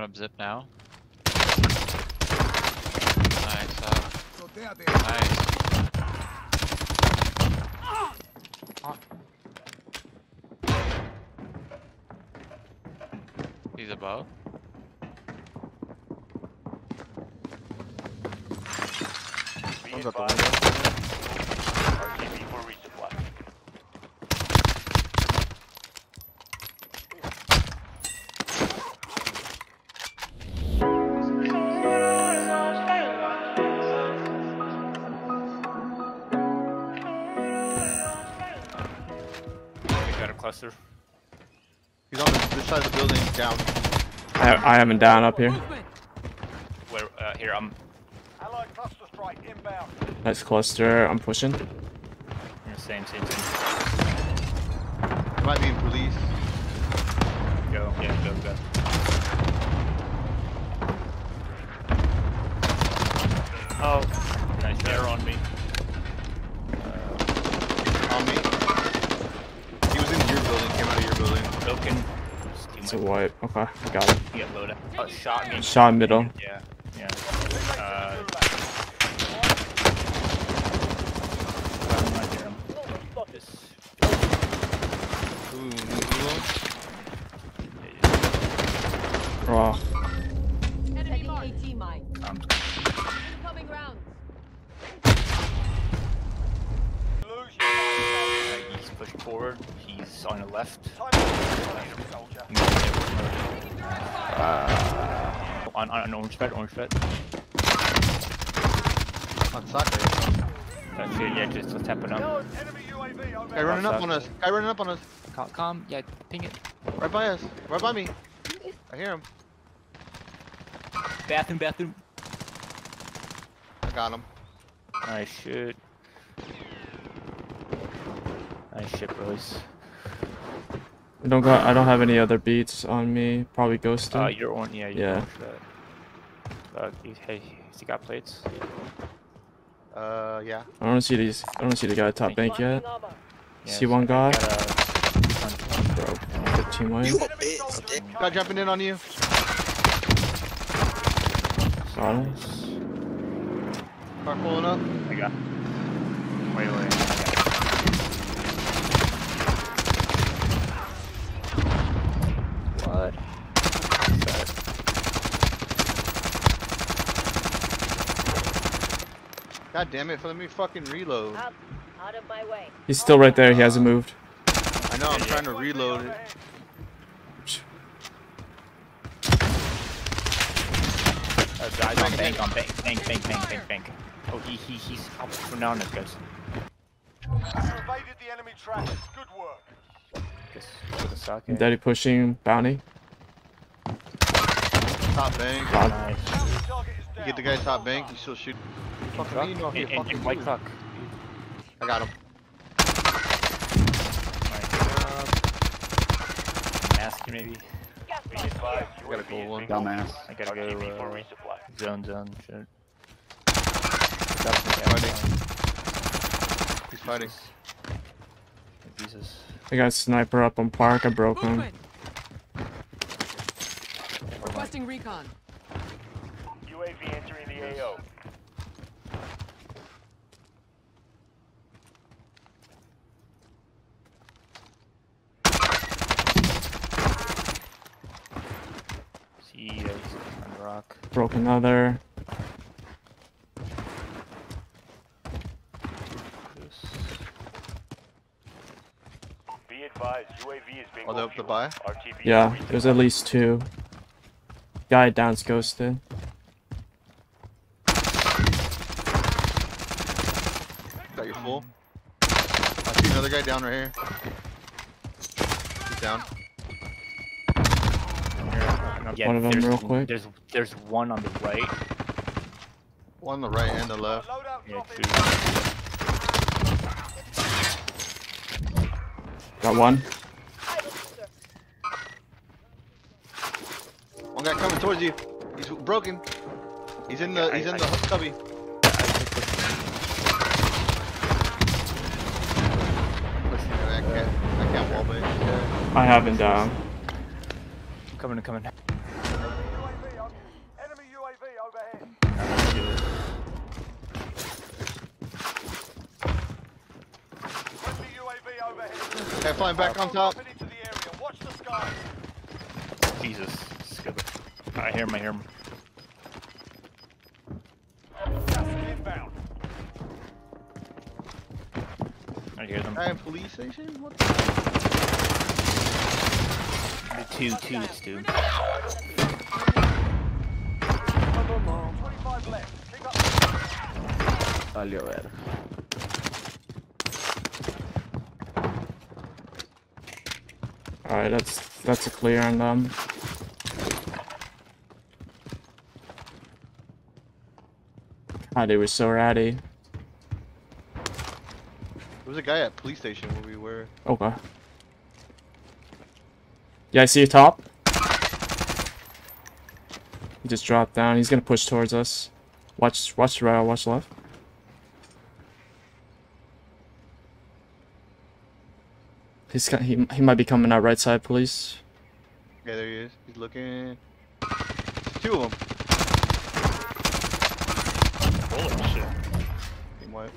Up zip now. Nice. Uh, nice. He's above. One's at the cluster. He's on this, this side of the building, down. I, I have him down up here. Where? Uh, here, I'm. Allied cluster strike inbound. Nice cluster. I'm pushing. Yeah, same, same, same. Might be in police. Go. Yeah, go, go. Oh, nice. They're on me. On me. He was in your building, came out of your building. Broken. It's a wipe. Okay, I got him. Get loaded. Oh, shot me. Shot middle. Yeah, yeah. Uh, I'm not near him. This- Ooh, Oh, Enemy AT mine. I'm Incoming rounds. Lose your Uh, he's pushed forward. He's on the left. time to. On, on an orange bed, orange bed. On soccer. That's it, yeah, just, just tap it up. Enemy UAV over. Guy running up on us. Guy running up on us. Calm, calm, yeah, ping it. Right by us. Right by me. I hear him. Bathroom, bathroom. I got him. Nice shit. Nice shit, boys. I don't got. I don't have any other beats on me. Probably ghosted. Uh, you're on, yeah, you're Yeah. orange. Uh, he- hey, has he got plates? Uh, yeah. I don't see these. I don't see the guy at top bank yet. Yeah, See one guy? got a- Bro, 15 white. Guy jumping in on you. Got him. Car pulling up. I got. Wait, wait. I got- What? God damn it, let me fucking reload. Up. Out of my way. He's still right there. He hasn't moved. I know, I'm trying to reload it. Uh, guys on bank, on bank, bank, bank, bank, bank, bank. Oh, he, he, he's out from down this, guys. Evaded the enemy trackers. Good work. Guess with the socket. Daddy pushing bounty. Top bank. God. Nice. Target is You get the guy top bank, you still shoot. Fucking me, no, In, he fucking white you. truck. I got him. Nice. Mask maybe. Be advised, I got a UAV gold one. Dumbass. I gotta go RTB for uh, zone zone shit. Fighting. He's fighting. Jesus. I got a sniper up on park. I broke him. Requesting recon. UAV entering the AO. See, on rock. Broke another. This. Be advised, UAV is being Oh, they're up to buy? RTB Yeah, there's at least two. Guy down's ghosted. Got your full. I see another guy down right here. He's down. Yeah, One of 'em there's- real quick. There's there's one on the right. One on the right and the left. Yeah, two. Got one. One guy coming towards you. He's broken. He's in the Yeah, I- he's in I- the cubby. but. Uh, I haven't down. I'm coming, I'm coming. Okay, flying back on top. Jesus. I hear him, I hear him. Hear them. Guy in police station? What the? Two, two, it's two. 25 left. Keep up. Valió ver. Alright, that's that's a clear on them. God, they were so ratty. There was a guy at police station where we were. Okay. Yeah, I see you top. He just dropped down. He's gonna push towards us. Watch, watch right, watch left. He's got, he he might be coming out right side, police. Yeah, there he is. He's looking. Two of them. Holy shit. Team white.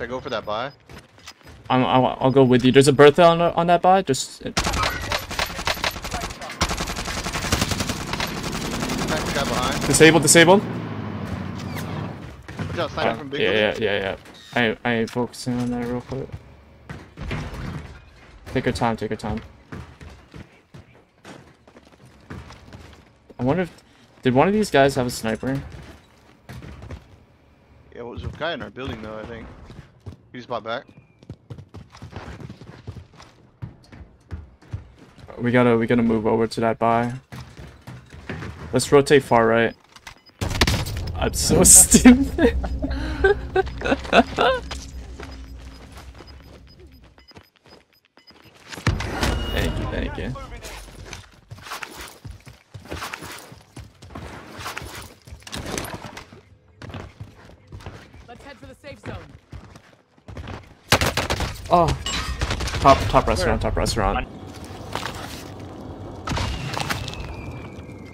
Should I go for that buy? I'm, I'll, I'll go with you. There's a Bertha on on that buy. Just behind. disabled, disabled. Watch out, sniper Uh, from big yeah, yeah, yeah, yeah. I I ain't focusing on that real quick. Take your time. Take your time. I wonder if did one of these guys have a sniper? Yeah, well, there's a guy in our building though, I think. He just bought back. We gotta we gotta move over to that buy. Let's rotate far right. I'm so stupid. top top restaurant, top restaurant.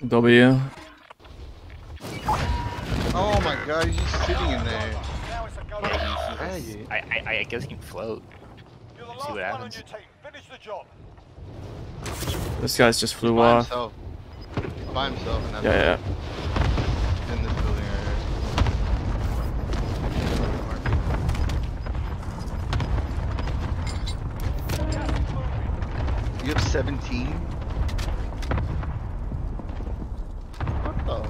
W. Oh my god, he's just sitting in there. Now it's a go. Yeah, he, he, I, I, I guess he can float. See what happens. your team. Finish the job. This guy's just flew By off. himself. By himself in Yeah, yeah. building. In this building right here. You have 17? What the?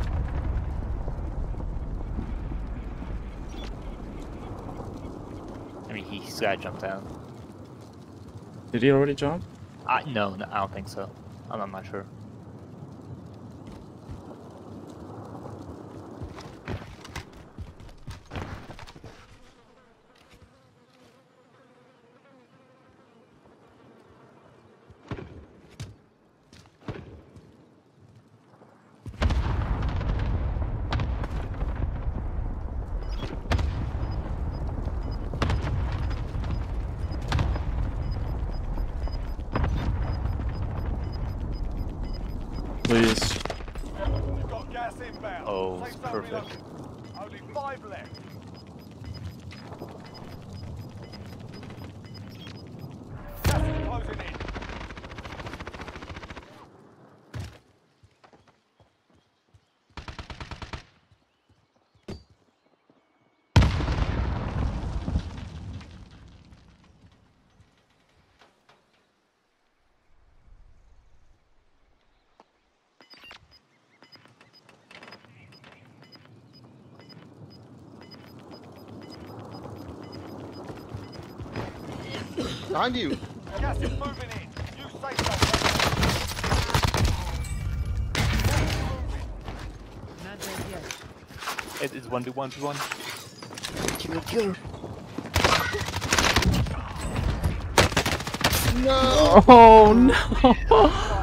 I mean, he, he's gotta jump down. Did he already jump? Uh, no, no, I don't think so. I'm, I'm not sure. Please. Got gas. Oh, perfect. Only five left. Behind you! Gas is moving in. You safe zone. Not dead yet. It, it's 1v1, 1v1. Kill, kill. Oh no!